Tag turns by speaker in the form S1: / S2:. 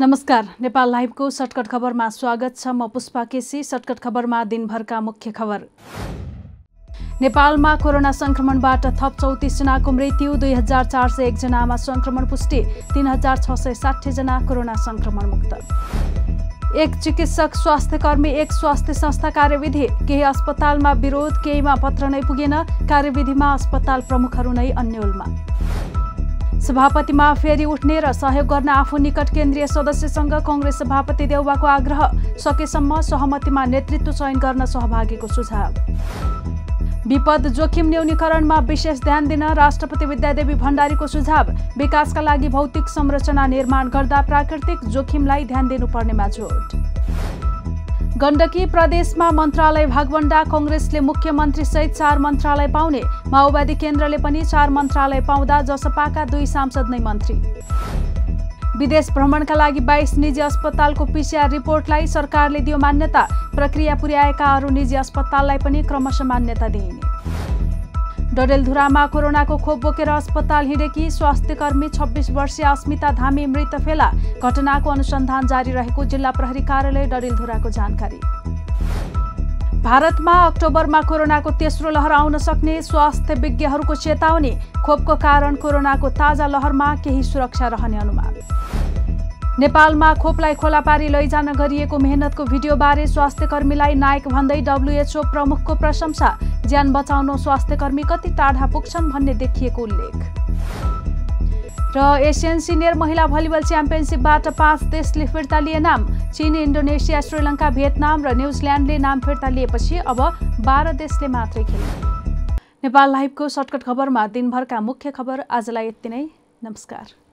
S1: नमस्कार नेपाल लाइभको सर्टकट खबरमा स्वागत छ म पुष्पा केसी। सर्टकट खबरमा दिनभरका मुख्य खबर। नेपालमा कोरोना संक्रमणबाट थप चौतिसजनाको मृत्यु दुई हजार चार सय एकजनामा संक्रमण पुष्टि तिन हजार छ सय साठीजना कोरोना संक्रमण मुक्त एक चिकित्सक स्वास्थ्य कर्मी एक स्वास्थ्य संस्था कार्यविधि केही अस्पतालमा विरोध केहीमा पत्र नै पुगेन कार्यविधिमा अस्पताल प्रमुखहरू नै अन्यलमा। सभापतिमा फेरि उठ्ने र सहयोग गर्न आफू निकट केन्द्रीय सदस्यसँग कङ्ग्रेस सभापति देउवाको आग्रह सकेसम्म सहमतिमा नेतृत्व चयन गर्न सहभागीको सुझाव। विपद जोखिम न्यूनीकरणमा विशेष ध्यान दिन राष्ट्रपति विद्यादेवी भण्डारीको सुझाव विकासका लागि भौतिक संरचना निर्माण गर्दा प्राकृतिक जोखिमलाई ध्यान दिनुपर्नेमा जोड। गण्डकी प्रदेशमा मन्त्रालय भागवण्डा कङ्ग्रेसले मुख्यमन्त्रीसहित चार मन्त्रालय पाउने। माओवादी केन्द्रले पनि चार मन्त्रालय पाउँदा जसपाका दुई सांसद नै मन्त्री। विदेश भ्रमणका लागि बाइस निजी अस्पतालको पिसिआर रिपोर्टलाई सरकारले दियो मान्यता। प्रक्रिया पुर्याएका अरू निजी अस्पताललाई पनि क्रमशः मान्यता दिइने। डडेलधुरामा कोरोनाको खोप बोकेर अस्पताल हिँडेकी स्वास्थ्यकर्मी छब्बिस वर्षीय अस्मिता धामी मृत फेला। घटनाको अनुसन्धान जारी रहेको जिल्ला प्रहरी कार्यालय डडेलधुराको जानकारी। भारतमा अक्टोबरमा कोरोनाको तेस्रो लहर आउन सक्ने स्वास्थ्य विज्ञहरूको चेतावनी। खोपको कारण कोरोनाको ताजा लहरमा केही सुरक्षा रहने अनुमान। नेपालमा खोपलाई खोला पारी लैजान गरिएको मेहनतको भिडियोबारे स्वास्थ्यकर्मीलाई नायक भन्दै डब्लुएचओ प्रमुखको प्रशंसा। ज्यान बचाउनु स्वास्थ्यकर्मी कति टाढा पुग्छन् भन्ने देखिएको उल्लेख। र एसियन सिनियर महिला भलिबल च्याम्पियनसिपबाट पाँच देशले फिर्ता लिए नाम। चीन इन्डोनेसिया श्रीलङ्का भियतनाम र न्युजिल्यान्डले नाम फिर्ता लिएपछि अब बाह्र देशले मात्रै खेले। नेपाल लाइभको सर्टकट खबरमा दिनभरका मुख्य खबर आजलाई यति नै। नमस्कार।